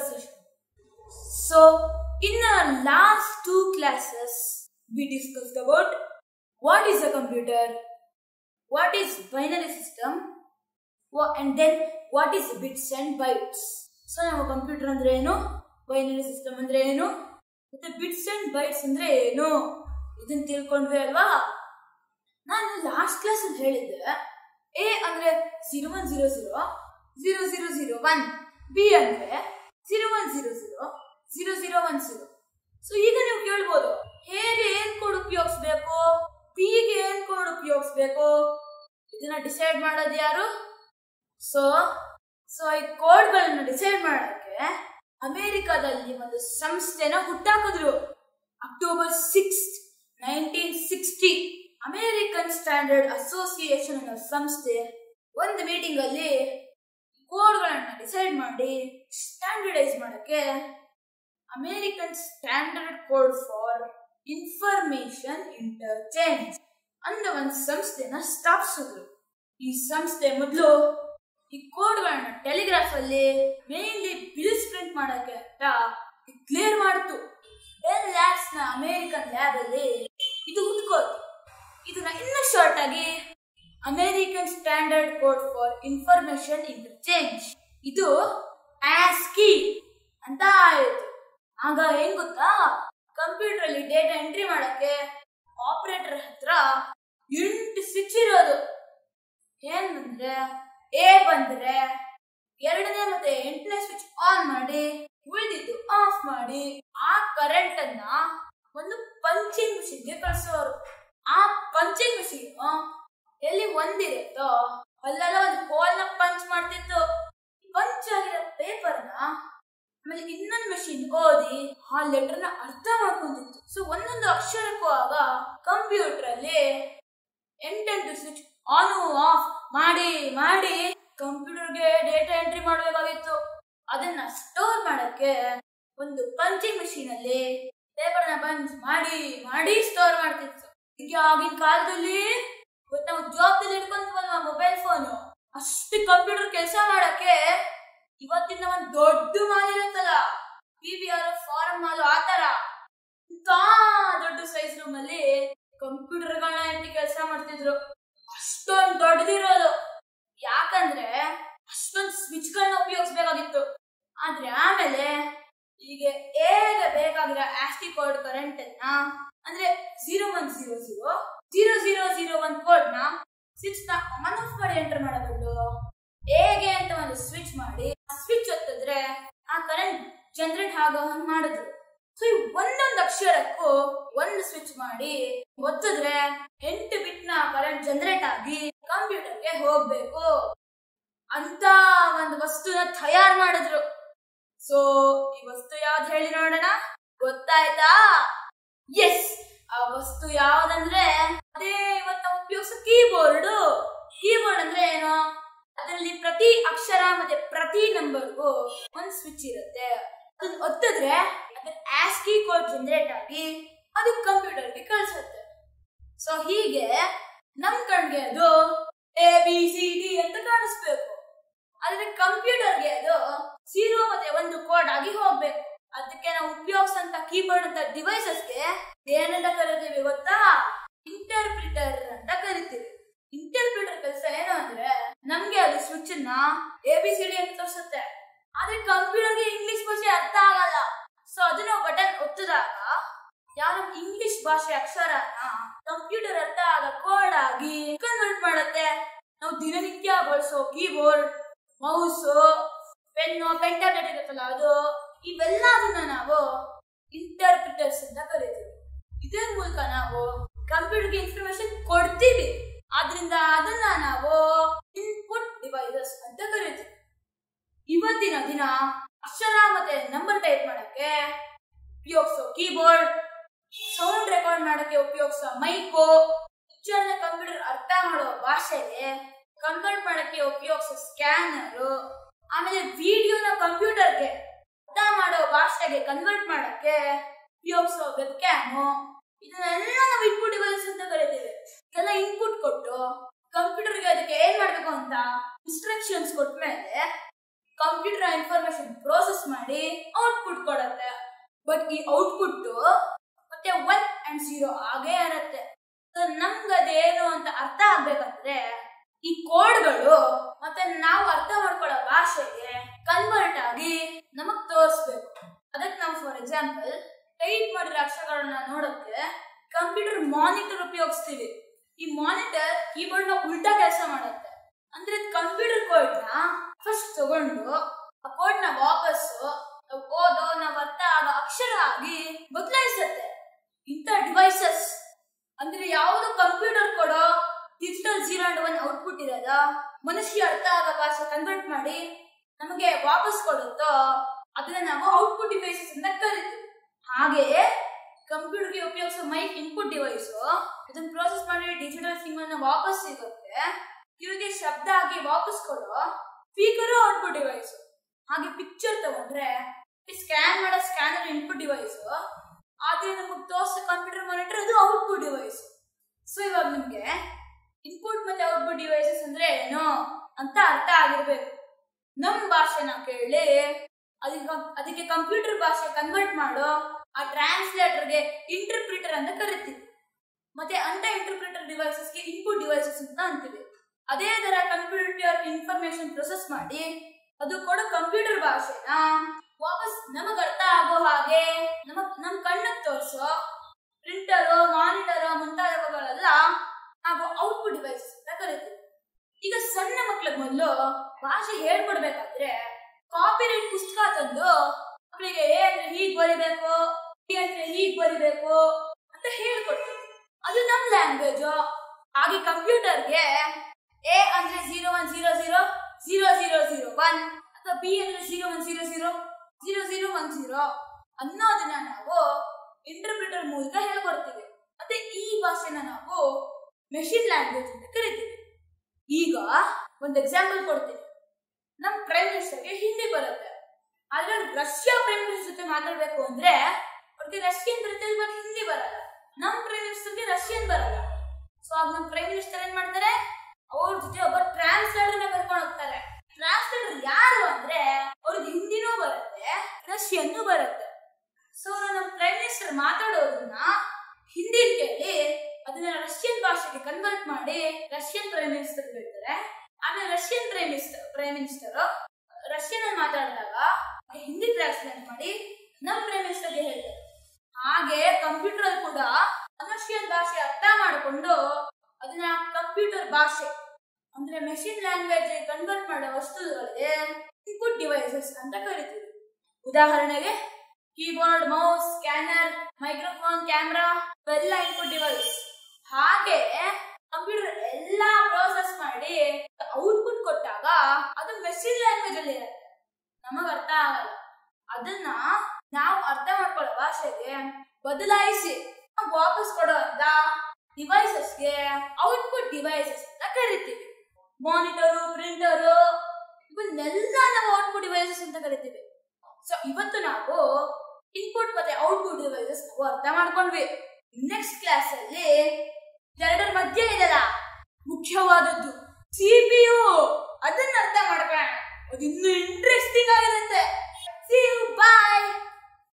session. So, in our last two classes, we discussed about what is a computer, what is binary system, and then what is bits and bytes. So, ನಾವು computer ಅಂದ್ರೆ ಏನು binary system ಅಂದ್ರೆ ಏನು ಮತ್ತೆ bits and bites and ಏನು ಇದನ್ನ ತಿಳ್ಕೊಂಡ್ವಿ ಅಲ್ವಾ ನಾನು ಲಾಸ್ಟ್ last ಅಲ್ಲಿ ಹೇಳಿದ್ದೆ ಎ ಅಂದ್ರೆ zero one zero zero zero zero zero one B ಅಂದ್ರೆ zero one zero zero zero zero. One zero so ಈಗ ನೀವು ಕೇಳ್ಬೋದು, ಹೇಗೆ ಏನ್ ಕೋಡ್ ಉಪಯೋಗಿಸ್ಬೇಕು? ಹೀಗೆ ಏನ್ ಕೋಡ್ ಉಪಯೋಗಿಸ್ಬೇಕು? ಇದನ್ನ ಡಿಸೈಡ್ ಮಾಡೋದು ಯಾರು? ಸೊ ಸೊ ಈ ಕೋಡ್ಗಳನ್ನು ಡಿಸೈಡ್ ಮಾಡಕ್ಕೆ ಅಮೆರಿಕಾದಲ್ಲಿ ಒಂದು ಸಂಸ್ಥೆನ ಹುಟ್ಟಾಕಿದ್ರು. October six nineteen sixty American standard association ಅನ್ನೋ ಸಂಸ್ಥೆ ಒಂದು ಮೀಟಿಂಗ್ ಅಲ್ಲಿ ಕೋಡ್ಗಳನ್ನ ಡಿಸೈಡ್ ಮಾಡಿ ಸ್ಟ್ಯಾಂಡರ್ಡೈಸ್ ಮಾಡೋಕ್ಕೆ American standard code for information interchange ಅನ್ನೋ ಒಂದು ಸಂಸ್ಥೆನ ಸ್ಥಾಪಿಸಿದ್ರು. ಈ ಸಂಸ್ಥೆ ಮೊದಲು ಈ ಕೋಡ್ಗಳನ್ನ ಟೆಲಿಗ್ರಾಫ್ ಅಲ್ಲಿ ಮೇನ್ಲಿ ಬಿಲ್ಸ್ ಪ್ರಿಂಟ್ ಮಾಡಕ್ಕೆ ಅಂತ ಕ್ಲಿಯರ್ ಮಾಡ್ತು. ಬೆಲ್ ಲ್ಯಾಬ್ಸ್ನ ಅಮೇರಿಕನ್ ಲ್ಯಾಬ್ ಅಲ್ಲಿ ಇದು ಉದ್ಕೋತು ಇದನ್ನ ಇನ್ನು ಶಾರ್ಟ್ ಆಗಿ American standard code for information interchange ಇದು ಆಸ್ಕಿ ಅಂತ ಆಯಿತು. ಆಗ ಏನ್ ಗೊತ್ತಾ? ಕಂಪ್ಯೂಟರ್ ಅಲ್ಲಿ ಡೇಟಾ ಎಂಟ್ರಿ ಮಾಡಕ್ಕೆ ಆಪರೇಟರ್ ಹತ್ರ ಎಂಟು ಸ್ವಿಚ್ ಇರೋದು. ಏನಂದ್ರೆ ಎ ಬಂದ್ರೆ ಎರಡನೇ ಮತ್ತೆ ಎಂಟನೇ ಸ್ವಿಚ್ ಆನ್ ಮಾಡಿ, ಉಳಿದಿದ್ದು ಆಫ್ ಮಾಡಿ, ಆ ಕರೆಂಟ್ ಅನ್ನ ಒಂದು ಪಂಚಿಂಗ್ ಮಿಷಿನ್ಗೆ ಕಳಿಸೋರು. ಆ ಪಂಚಿಂಗ್ ಮಿಷಿನ್ ಎಲ್ಲಿ ಒಂದಿರುತ್ತೋ, ಅಲ್ಲೆಲ್ಲ ಒಂದು ಹೋಲ್ನ ಪಂಚ್ ಮಾಡ್ತಿತ್ತು. ಪಂಚ್ ಆಗಿರೋ ಪೇಪರ್ನ ಆಮೇಲೆ ಇನ್ನೊಂದು ಮೆಷಿನ್ ಓದಿ ಆ ಲೆಟರ್ನ ಅರ್ಥ ಮಾಡ್ಕೊಂಡಿತ್ತು ಸೊ ಒಂದೊಂದು ಅಕ್ಷರಕ್ಕೂ ಆಗ ಕಂಪ್ಯೂಟರ್ ಅಲ್ಲಿ ಎಂಟೆಂಟು ಸ್ವಿಚ್ ಆನ್ ಆಫ್ ಮಾಡಿ ಮಾಡಿ ಕಂಪ್ಯೂಟರ್ಗೆ ಡೇಟಾ ಎಂಟ್ರಿ ಮಾಡಬೇಕಾಗಿತ್ತು. ಅದನ್ನ ಸ್ಟೋರ್ ಮಾಡಕ್ಕೆ ಒಂದು ಪಂಚಿಂಗ್ ಮೆಷಿನ್ ಅಲ್ಲಿ ಪೇಪರ್ನ ಪಂಚ್ ಮಾಡಿ ಮಾಡಿ ಸ್ಟೋರ್ ಮಾಡ್ತಿತ್ತು. ಈಗ ಆಗಿನ ಕಾಲದಲ್ಲಿ ನಾವು ಜಾಬ್ದಲ್ಲಿ ಇಟ್ಕೊಂತೀವಲ್ವಾ ಮೊಬೈಲ್ ಫೋನು ಅಷ್ಟು ಕಂಪ್ಯೂಟರ್ ಕೆಲಸ ಮಾಡಕ್ಕೆ ಇವತ್ತಿನ ಒಂದು ದೊಡ್ಡ ಮಾಲ್ ಇರುತ್ತಲ್ಲ? P V R forum mall ಆತರ ದೊಡ್ಡ ಸೈಜ್ ರೂಮ್ ಅಲ್ಲಿ ಕಂಪ್ಯೂಟರ್ ಗಳನ್ನ ಇಟ್ಟು ಕೆಲಸ ಮಾಡ್ತಿದ್ರು. ಅಷ್ಟೊಂದು ದೊಡ್ಡದಿರೋದು ಯಾಕಂದ್ರೆ ಅಷ್ಟೊಂದ್ ಸ್ವಿಚ್ ಗಳನ್ನ ಉಪಯೋಗಿಸ್ಬೇಕಾಗಿತ್ತು. ಆದ್ರೆ ಆಮೇಲೆ ಈಗ ಹೇಗ ಬೇಕಾಗಿರೋ ಆಸ್ಟಿ ಕೋಡ್ ಕರೆಂಟ್ ಅನ್ನ, ಅಂದ್ರೆ zero one zero zero zero zero zero one ಕೋಡ್ನ ಸ್ವಿಚ್ನ ಆನ್ ಆಫ್ ಮಾಡಿ ಎಂಟರ್ ಮಾಡಬಹುದು ಹೇಗೆ ಅಂತ ಒಂದು ಸ್ವಿಚ್ ಮಾಡಿ ಆ ಕರೆಂಟ್ ಜನರೇಟ್ ಆಗೋ ಹಂಗ್ ಮಾಡಿದ್ರು. ಸೊ ಈ ಒಂದೊಂದು ಅಕ್ಷರಕ್ಕೂ ಒಂದು ಸ್ವಿಚ್ ಮಾಡಿ ಒತ್ತಿದ್ರೆ ಎಂಟು ಬಿಟ್ನ ಕರೆಂಟ್ ಜನರೇಟ್ ಆಗಿ ಕಂಪ್ಯೂಟರ್ಗೆ ಹೋಗ್ಬೇಕು ಅಂತ ಒಂದು ವಸ್ತುನ ತಯಾರು ಮಾಡಿದ್ರು. ಸೊ ಈ ವಸ್ತು ಯಾವ್ದು ಹೇಳಿ ನೋಡೋಣ? ಗೊತ್ತಾಯ್ತಾ? ಎಸ್ ಆ ವಸ್ತು ಯಾವ್ದಂದ್ರೆ ಅದೇ ಇವತ್ತು ನಾವು ಉಪಯೋಗಿಸೋ ಕೀಬೋರ್ಡ್ ಕೀಬೋರ್ಡ್ ಅಂದ್ರೆ ಏನು? ಅದರಲ್ಲಿ ಪ್ರತಿ ಅಕ್ಷರ ಮತ್ತೆ ಪ್ರತಿ ನಂಬರ್ಗೂ ಒಂದು ಸ್ವಿಚ್ ಇರುತ್ತೆ. ಅದನ್ನ ಒತ್ತಿದ್ರೆ ಅದ್ರ ಆಸ್ಕಿ ಕೋಡ್ ಜನರೇಟ್ ಆಗಿ ಅದು ಕಂಪ್ಯೂಟರ್ಗೆ ಕಳಿಸುತ್ತೆ. ಸೊ ಹೀಗೆ ನಮ್ ಕಣ್ಗೆ ಅದು ಎ ಬಿ ಸಿ ಡಿ ಅಂತ ಕಾಣಿಸ್ಬೇಕು. ಆದ್ರೆ ಕಂಪ್ಯೂಟರ್ಗೆ ಅದು ಜೀರೋ ಮತ್ತೆ ಒಂದು ಕೋಡ್ ಆಗಿ ಹೋಗ್ಬೇಕು. ಅದಕ್ಕೆ ನಾವು ಉಪಯೋಗಿಸಂತ ಕೀಬೋರ್ಡ್ ಅಂತ ಡಿವೈಸಸ್ಗೆ ಏನೆಲ್ಲ ಕರಿತೀವಿ ಗೊತ್ತಾ? ಇಂಟರ್ಪ್ರಿಟರ್ ಅಂತ ಕರಿತೀವಿ ಇಂಟರ್ಪ್ರಿಟರ್ ಕೆಲಸ ಏನು ಅಂದ್ರೆ ನಮ್ಗೆ ಅದು ಸ್ವಿಚ್ನ ಎ ಬಿ ಸಿ ಡಿ ಅಂತ ತೋರಿಸುತ್ತೆ. ಆದ್ರೆ ಕಂಪ್ಯೂಟರ್ಗೆ ಇಂಗ್ಲಿಷ್ ಭಾಷೆ ಅರ್ಥ ಆಗಲ್ಲ. ಸೊ ಅದನ್ನ ಬಟನ್ ಒತ್ತಿದಾಗ ಯಾರು ಇಂಗ್ಲಿಷ್ ಭಾಷೆ ಅಕ್ಷರ ಕಂಪ್ಯೂಟರ್ ಅರ್ಥ ಆಗ ಕೋಡ್ ಆಗಿ ಕನ್ವರ್ಟ್ ಮಾಡುತ್ತೆ. ನಾವು ದಿನನಿತ್ಯ ಬಳಸೋ keyboard mouse pen pen tablet ಇರುತ್ತಲ್ಲ ಅದು ಇವೆಲ್ಲದನ್ನ ನಾವು ಇಂಟರ್ಪ್ರಿಟರ್ಸ್ ಅಂತ ಕರೀತೀವಿ ಇದರ ಮೂಲಕ ನಾವು ಕಂಪ್ಯೂಟರ್ಗೆ ಇನ್ಫಾರ್ಮೇಶನ್ ಕೊಡ್ತೀವಿ ಆದ್ರಿಂದ ಅದನ್ನ ನಾವು ಇನ್ಪುಟ್ ಡಿವೈಸಸ್ ಅಂತ ಕರಿತೀವಿ ಇವತ್ತಿನ ದಿನ ಅಕ್ಷರ ಮತ್ತೆ ನಂಬರ್ ಟೈಪ್ ಮಾಡಕ್ಕೆ ಉಪಯೋಗಿಸೋ ಕೀಬೋರ್ಡ್ ಸೌಂಡ್ ರೆಕಾರ್ಡ್ ಮಾಡಕ್ಕೆ ಉಪಯೋಗಿಸೋ ಮೈಕು ಉಚ್ಚಾರಣೆ ಕಂಪ್ಯೂಟರ್ ಅರ್ಥ ಮಾಡೋ ಭಾಷೆಗೆ ಕನ್ವರ್ಟ್ ಮಾಡಕ್ಕೆ ಉಪಯೋಗಿಸೋ ಸ್ಕ್ಯಾನರ್ ಆಮೇಲೆ ವಿಡಿಯೋನ ಕಂಪ್ಯೂಟರ್ಗೆ ಅರ್ಥ ಮಾಡೋ ಭಾಷೆಗೆ ಕನ್ವರ್ಟ್ ಮಾಡಕ್ಕೆ ಉಪಯೋಗಿಸೋ ವೆಬ್ ಕ್ಯಾಮು ಇದನ್ನೆಲ್ಲ ನಾವು ಇನ್ಪುಟ್ ಡಿವೈಸ್ ಅಂತ ಕರಿತೀವಿ. ಎಲ್ಲ ಇನ್ಪುಟ್ ಕೊಟ್ಟು ಕಂಪ್ಯೂಟರ್ಗೆ ಅದಕ್ಕೆ ಏನ್ ಮಾಡ್ಬೇಕು ಅಂತ ಇನ್ಸ್ಟ್ರಕ್ಷನ್ಸ್ ಕೊಟ್ಮೇಲೆ ಕಂಪ್ಯೂಟರ್ ಇನ್ಫಾರ್ಮೇಶನ್ ಪ್ರೋಸೆಸ್ ಮಾಡಿ ಔಟ್ಪುಟ್ ಕೊಡತ್ತೆ. ಬಟ್ ಈ ಔಟ್ಪುಟ್ ಮತ್ತೆ ಒನ್ ಅಂಡ್ ಜೀರೋ ಆಗೇ ಇರುತ್ತೆ. ನಮ್ಗೆ ಅದೇನು ಅಂತ ಅರ್ಥ ಆಗ್ಬೇಕಂದ್ರೆ, ಈ ಕೋಡ್ಗಳು ಮತ್ತೆ ನಾವು ಅರ್ಥ ಮಾಡ್ಕೊಳ್ಳೋ ಭಾಷೆಗೆ ಕನ್ವರ್ಟ್ ಆಗಿ ನಮಗ್ ತೋರಿಸ್ಬೇಕು. ಅದಕ್ಕೆ ನಾವು ಫಾರ್ ಎಕ್ಸಾಂಪಲ್ ಟೈಪ್ ಮಾಡಿರೋ ಅಕ್ಷರಗಳನ್ನ ನೋಡಕ್ಕೆ ಕಂಪ್ಯೂಟರ್ ಮಾನಿಟರ್ ಉಪಯೋಗಿಸ್ತೀವಿ. ಈ ಮಾನಿಟರ್ ಕೀಬೋರ್ಡ್ನ ಉಲ್ಟಾ ಕೆಲಸ ಮಾಡುತ್ತೆ. ಅಂದ್ರೆ ಕಂಪ್ಯೂಟರ್ ಕೋಡ್ನ ಫಸ್ಟ್ ತಗೊಂಡು ಆ ಕೋಡ್ನ ವಾಪಸ್ಸು ನಾವ್ ಓದೋ, ನಾವ್ ಅರ್ಥ ಆಗೋ ಅಕ್ಷರ ಆಗಿ ಬದಲಾಯಿಸುತ್ತೆ ಇಂಥ ಡಿವೈಸಸ್ ಅಂದ್ರೆ ಯಾವುದು ಕಂಪ್ಯೂಟರ್ ಕೊಡೋ digital zero and one output ಇರೋದ ಮನುಷ್ಯ ಅರ್ಥ ಆಗೋ ಭಾಷೆ ಕನ್ವರ್ಟ್ ಮಾಡಿ ನಮಗೆ ವಾಪಸ್ ಕೊಡುತ್ತೋ ಅದನ್ನ ನಾವು ಔಟ್ಪುಟ್ ಡಿವೈಸಸ್ ಅಂತ ಕರಿತೀವಿ ಹಾಗೆಯೇ ಕಂಪ್ಯೂಟರ್ಗೆ ಉಪಯೋಗಿಸೋ ಮೈಕ್ ಇನ್ಪುಟ್ ಡಿವೈಸ್ ಇದನ್ನ ಪ್ರೋಸೆಸ್ ಮಾಡಿ ಡಿಜಿಟಲ್ ಸಿಗ್ನಲ್ ವಾಪಸ್ ಸಿಗುತ್ತೆ. ಇವರಿಗೆ ಶಬ್ದ ಆಗಿ ವಾಪಸ್ ಕೊಡೋ ಸ್ಪೀಕರ್ ಔಟ್ಪುಟ್ ಡಿವೈಸ್ ಹಾಗೆ ಪಿಕ್ಚರ್ ತಗೊಂಡ್ರೆ ಸ್ಕ್ಯಾನ್ ಮಾಡೋ ಸ್ಕ್ಯಾನರ್ ಇನ್ಪುಟ್ ಡಿವೈಸ್ ಆದ್ರೆ ನಮಗೆ ತೋರಿಸೋ ಕಂಪ್ಯೂಟರ್ ಮಾನಿಟರ್ ಅದು ಔಟ್ಪುಟ್ ಡಿವೈಸ್ ಸೊ ಇವಾಗ ನಿಮ್ಗೆ ಇನ್ಪುಟ್ ಮತ್ತೆ ಔಟ್ಪುಟ್ ಡಿವೈಸಸ್ ಅಂದ್ರೆ ಏನು ಅಂತ ಅರ್ಥ ಆಗಿರ್ಬೇಕು. ನಮ್ ಭಾಷೆನ ಕೇಳಿ ಅದಕ್ಕೆ ಅದಕ್ಕೆ ಕಂಪ್ಯೂಟರ್ ಭಾಷೆ ಕನ್ವರ್ಟ್ ಮಾಡೋ ಆ ಟ್ರಾನ್ಸ್ಲೇಟರ್ಗೆ ಇಂಟರ್ಪ್ರಿಟರ್ ಅಂತ ಕರಿತೀವಿ. ಮತ್ತೆ ಅಂತ ಇಂಟರ್ಪ್ರಿಟರ್ ಡಿವೈಸಸ್ಗೆ ಇನ್ಪುಟ್ ಡಿವೈಸಸ್ ಅಂತ ಅಂತೀವಿ. ಅದೇ ತರ ಕಂಪ್ಯೂಟರ್ ಇನ್ಫಾರ್ಮೇಶನ್ ಪ್ರೊಸೆಸ್ ಮಾಡಿ, ಅದು ಕೊಡೋ ಕಂಪ್ಯೂಟರ್ ಭಾಷೆನ ವಾಪಸ್ ನಮಗ್ ಅರ್ಥ ಆಗೋ ಹಾಗೆ, ನಮಗ್ ನಮ್ ಕಣ್ಣಕ್ ತೋರಿಸೋ ಪ್ರಿಂಟರ್ ನಾವು ಔಟ್ಪುಟ್ ಡಿವೈಸಸ್ ಅಂತ ಕರಿತೀವಿ. ಈಗ ಸಣ್ಣ ಮಕ್ಕಳ ಮೊದಲು ಭಾಷೆ ಹೇಳ್ಕೊಡ್ಬೇಕಾದ್ರೆ ಕಾಪಿ ರೈಟ್ ಪುಸ್ತಕ ತಂದು ಮಕ್ಕಳಿಗೆ ಎ ಅಂದ್ರೆ ಹೀಗ್ ಬರಿಬೇಕು ಬಿ ಅಂದ್ರೆ ಹೀಗ್ ಬರಿಬೇಕು ಅಂತ ಹೇಳ್ಕೊಡ್ತೀವಿ. ಅದು ನಮ್ ಲ್ಯಾಂಗ್ವೇಜ್ ಹಾಗೆ ಕಂಪ್ಯೂಟರ್ಗೆ ಎ ಅಂದ್ರೆ zero one zero zero zero zero zero one ಅಥವಾ ಬಿ ಅಂದ್ರೆ zero one zero zero zero zero one zero ಅನ್ನೋದನ್ನ ನಾವು ಇಂಟರ್ಪ್ರಿಟರ್ ಮೂಲಕ ಹೇಳ್ಕೊಡ್ತೀವಿ. ಮತ್ತೆ ಈ ಭಾಷೆನ ನಾವು ಮೆಷಿನ್ ಲ್ಯಾಂಗ್ವೇಜ್ ಅಂತ ಕರಿತೀವಿ. ಈಗ ಒಂದು ಎಕ್ಸಾಂಪಲ್ ಕೊಡ್ತೀನಿ. ನಮ್ಮ ಪ್ರೈಮ್ ಮಿನಿಸ್ಟರ್ಗೆ ಹಿಂದಿ ಬರುತ್ತೆ. ಆದ್ರೆ ರಷ್ಯಾ ಪ್ರೈಮ್ ಮಿನಿಸ್ಟರ್ ಜೊತೆ ಮಾತಾಡ್ಬೇಕು ಅಂದ್ರೆ ಅವ್ರಿಗೆ ರಷ್ಯನ್ ಬರುತ್ತೆ ಬಟ್ ಹಿಂದಿ ಬರಲ್ಲ. ನಮ್ಮ ಪ್ರೈಮ್ ಮಿನಿಸ್ಟರ್ಗೆ ರಷ್ಯನ್ ಬರಲ್ಲ. ಸೊ ಆಗ ನಮ್ಮ ಪ್ರೈಮ್ ಮಿನಿಸ್ಟರ್ ಏನ್ ಮಾಡ್ತಾರೆ? ಅವ್ರ ಜೊತೆ ಒಬ್ಬ ಟ್ರಾನ್ಸ್ಲೇಟರ್ನ ಕರ್ಕೊಂಡು ಹೋಗ್ತಾರೆ ಟ್ರಾನ್ಸ್ಲೇಟರ್ ಯಾರು ಅಂದ್ರೆ ಅವ್ರಿಗೆ ಹಿಂದಿನೂ ಬರುತ್ತೆ ರಷ್ಯನ್ನೂ ಬರುತ್ತೆ ಸೊ ನಮ್ಮ ಪ್ರೈಮ್ ಮಿನಿಸ್ಟರ್ ಮಾತಾಡೋದನ್ನ ಹಿಂದಿ ಕೇಳಿ ಅದನ್ನ ರಷ್ಯನ್ ಭಾಷೆಗೆ ಕನ್ವರ್ಟ್ ಮಾಡಿ ರಷ್ಯನ್ ಪ್ರೈಮ್ ಮಿನಿಸ್ಟರ್ ಹೇಳ್ತಾರೆ ಆಮೇಲೆ Russian prime minister prime minister Russian ಅಲ್ಲಿ ಮಾತಾಡಿದಾಗ ಹಿಂದಿ ಟ್ರಾನ್ಸ್ಲೇಟ್ ಮಾಡಿ ನಮ್ ಪ್ರೈಮ್ ಮಿನಿಸ್ಟರ್ಗೆ ಹೇಳ್ತಾರೆ. ಹಾಗೆ ಕಂಪ್ಯೂಟರ್ ಅಲ್ಲಿ ಕೂಡ ರಷ್ಯನ್ ಭಾಷೆ ಅರ್ಥ ಮಾಡಿಕೊಂಡು ಅದನ್ನ ಕಂಪ್ಯೂಟರ್ ಭಾಷೆ, ಅಂದ್ರೆ ಮೆಷಿನ್ ಲ್ಯಾಂಗ್ವೇಜ್ ಕನ್ವರ್ಟ್ ಮಾಡೋ ವಸ್ತುಗಳಿಗೆ ಇನ್ಪುಟ್ ಡಿವೈಸಸ್ ಅಂತ ಕರಿತೀವಿ. ಉದಾಹರಣೆಗೆ keyboard mouse scanner microphone camera ಇವೆಲ್ಲ ಇನ್ಪುಟ್ ಡಿವೈಸ್ ಹಾಗೆ ಕಂಪ್ಯೂಟರ್ ಎಲ್ಲಾ ಪ್ರೋಸೆಸ್ ಮಾಡಿ ಔಟ್ಪುಟ್ ಕೊಟ್ಟಾಗ ಅದು ಮೆಷಿನ್ ಲ್ಯಾಂಗ್ವೇಜ್ ಅಲ್ಲಿ ಇರುತ್ತೆ. ನಮಗ್ ಅರ್ಥ ಆಗಲ್ಲ. ಅದನ್ನ ನಾವು ಅರ್ಥ ಮಾಡ್ಕೊಳ್ಳೋ ಭಾಷೆಗೆ ಬದಲಾಯಿಸಿ ವಾಪಸ್ ಕೊಡುವಂತ ಡಿವೈಸಸ್ಗೆ ಔಟ್ಪುಟ್ ಡಿವೈಸಸ್ ಅಂತ ಕರಿತೀವಿ. ಮಾನಿಟರು ಪ್ರಿಂಟರು ಇವನ್ನೆಲ್ಲ ನಾವು ಔಟ್ಪುಟ್ ಡಿವೈಸಸ್ ಅಂತ ಕರಿತೀವಿ. ಸೊ ಇವತ್ತು ನಾವು ಇನ್ಪುಟ್ ಮತ್ತೆ ಔಟ್ಪುಟ್ ಡಿವೈಸಸ್ ಅರ್ಥ ಮಾಡ್ಕೊಂಡ್ವಿ. ನೆಕ್ಸ್ಟ್ ಕ್ಲಾಸ್ ಅಲ್ಲಿ ಎರಡರ ಮಧ್ಯೆ ಇದೆಲ್ಲ ಮುಖ್ಯವಾದದ್ದು. ಸಿಪಿಯು ಅದನ್ನ ಅರ್ಥ ಮಾಡ್ಕೊಳ್ಳೋಣ. ಅದು ಇನ್ನೂ ಇಂಟ್ರೆಸ್ಟಿಂಗ್ ಆಗಿರುತ್ತೆ ಸಿ ಯು ಬಾಯ್